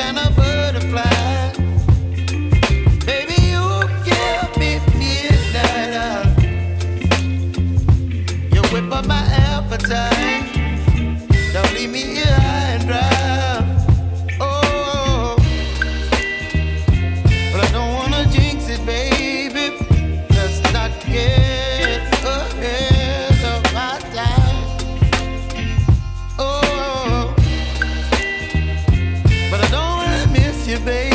Kind of butterfly.